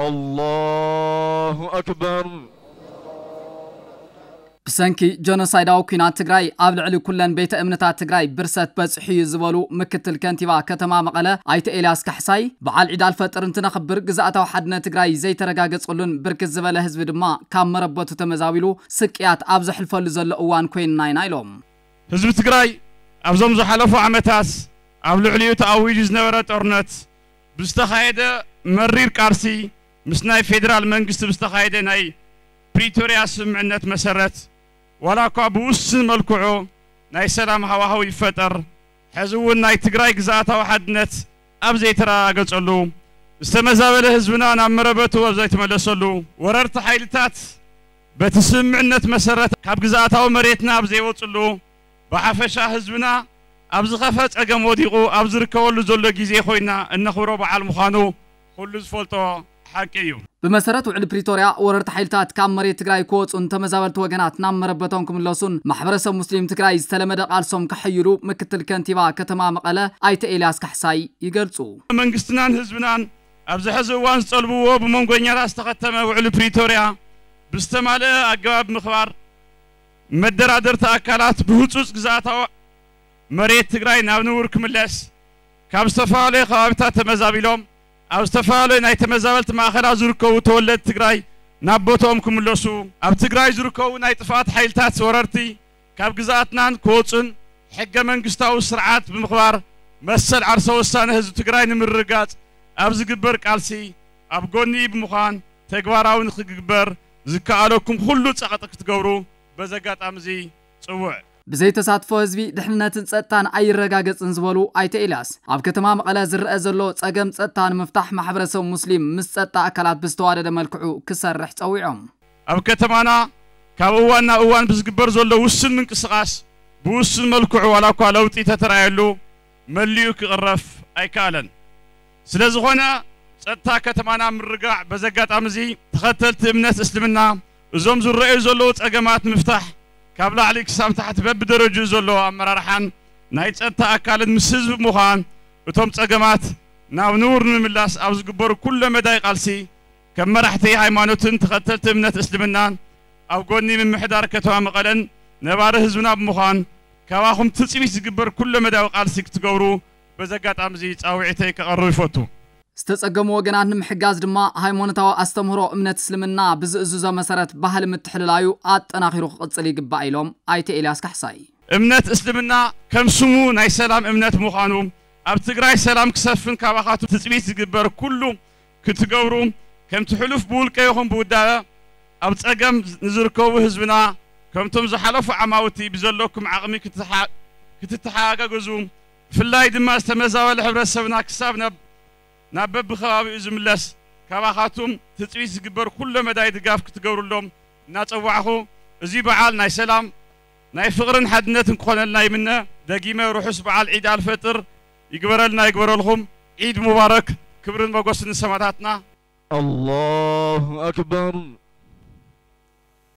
الله أكبر سنكي جنوسايد أو كينات تجراي قبل علي كلن بيت امنتات تجراي برسات بس بصحي زبالو مكتل كنتيبا كتما مقله ايت الياس كحساي بعال عيد الفطر انتنا خبر غزاتاو وحدنا تجراي زي ترغاغص قلن بركت زبله حزب دما كام مربطو تمزاويلو سقيات ابز حلفل زل اوان كوين ناين ايلوم حزب تجراي ابزم زحلفو عمتاس قبل عليو تاويج زنبره طرنت بستخايده مرير كارسي ምስ ናይ ፌደራል መንግስቲ ብዝተኻየደ ናይ ፕሪቶርያ ስምምዕነት መሰረት ዋላ እኳ ብውስን መልክዑ ናይ ሰላም ሃዋህው ይፈጠር ሕዚ እውን ናይ ትግራይ ግዛእታዊ ሓድነት ኣብ ዘይተረጋገፀሉ ዝተመዛበለ ህዝብና ናብ መረበቱ ኣብ ዘይተመለሰሉ ወረርቲ ሓይልታት በቲ ስምምዕነት መሰረት ካብ ግዛእታዊ መሬትና ኣብ ዘይወፅሉ ብሓፈሻ ህዝብና ኣብ ዝኸፈ ፀገም ወዲቑ ኣብ ዝርከበሉ ዘሎ ግዜ ኮይና እነኽብሮ በዓል ምዃኑ ኩሉ ዝፈልጦ ሓቂ እዩ ብመሰረት ውዕሊ ፕሪቶርያ ወረርቲ ሓይልታት ካብ መሬት ትግራይ ክወፁን ተመዛበልቲ ወገናት ናብ መረበቶም ክምለሱን ማሕበረሰብ ሙስሊም ትግራይ ዝተለመደ ቃልሶም ከሐይሉ ምክትል ከንቲባ ከተማ መቐለ ኣይተ ኤልያስ ካሕሳይ ይገልጹ መንግስትናን ህዝብናን ኣብዚ ሕዚ እዋን ዝጠልብዎ ብመንጎኛታት ዝተኸተመ ውዕሊ ፕሪቶርያ ብዝተማልአ ኣገባብ ምኽባር መደራደርቲ ኣካላት ብህፁፅ ግዛእታዊ መሬት ትግራይ ናብ ንቡር ክምለስ ካብ ዝተፈላለዩ ከባቢታት ተመዛቢሎም أو استفعلوا إن يتمزابلت ما آخر أزركو تولد تجري نبوتهم كم لسوا أب تجري زركو إن يتفات حيلتات سوررتي كاب جزاتنا كوتن حق من قستاو سرعات بمقبار مسل عرسو السنة هزو تجري نمرقات أب زقبر كالسي أب قوني بمخان تجواراو نخجبر ذكالكم خلوا سقطك تجورو بزقات أمزي صوّع ብዘይተሳትፎ ህዝቢ ድሕንነትን ፀጥታን ኣይረጋገፅን ዝበሉ ኣይተ ኤልያስ ኣብ ከተማ መቐለ ዝረአ ዘሎ ፀገም ፀጥታ ንምፍታሕ ማሕበረሰብ ሙስሊም ምስ ፀጥታ ኣካላት ብዝተዋደደ መልክዑ ክሰርሕ ፀዊዖም ኣብ ከተማና ካብ እዋን ናብ እዋን ብዝግበር ዘሎ ውስን ምንቅስቓስ ብውስን መልክዑ ዋላ እኳ ለውጢ ተተራየሉ መሊኡ ክቕረፍ ኣይከኣለን ስለ ዝኾነ ፀጥታ ከተማና ምርጋዕ በዚ ኣጋጣሚ እዚ ተኸተልቲ እምነት እስልምና እዞም ዝረአዩ ዘለዉ ፀገማት ምፍታሕ ካብ ላዕሊ ክሳብ ታሕቲ በቢደረጅኡ ዘሎ ኣመራርሓን ናይ ፀጥታ ኣካልን ምስ ህዝቢ ምዃን እቶም ፀገማት ናብ ንቡር ንምምላስ ኣብ ዝግበሩ ኩሎ መዳይ ቃልሲ ከም መራሕቲ ሃይማኖትን ተኸተልቲ እምነት እስልምናን ኣብ ጎኒ ምምሕዳር ከተማ መቐለን ነባሪ ህዝብና ብምዃን ካባኹም ትፅቢት ዝግበር ኩሎ መዳዊ ቃልሲ ክትገብሩ በዚ ኣጋጣሚ እዚ ፃውዒተይ ከቐርብ ይፈቱ ዝተጸገሙ ወገናት ንምሕጋዝ ድማ ሃይማኖታዊ ኣስተምህሮ እምነት እስልምና ብዝእዝዞ መሰረት ባህሊ ምትሕልላዩ ኣጠናኺሩ ክቕፅል ይግባእ ኢሎም ኣይተ ኤልያስ ካሕሳይ እምነት እስልምና ከም ስሙ ናይ ሰላም እምነት ምዃኑ ኣብ ትግራይ ሰላም ክሰፍን ካባኻቱ ትፅቢት ዝግበር ኩሉ ክትገብሩ ከምቲ ሕሉፍ ብውልቀ ይኹን ብውዳበ ኣብ ፀገም ንዝርከቡ ህዝብና ከምቶም ዝሓለፉ ዓማውቲ ብዘለኩም ዓቕሚ ክትተሓጋገዙ ብፍላይ ድማ ዝተመዛበለ ሕብረተሰብና ክሳብ ናብ በቢኸባቢኡ ዝምለስ ካባኻቱም ትፅቢት ዝግበር ኩሎ መዳይ ድጋፍ ክትገብሩሎም እናፀዋዕኹ እዚ በዓል ናይ ሰላም ናይ ፍቕርን ሓድነትን ክኾነልና ይምነ ደጊመ ርሑስ በዓል ዒድ ኣልፈጥር ይግበረልና ይግበረልኩም ዒድ ሙባረክ ክብርን መጎስን ሰማዕታትና الله أكبر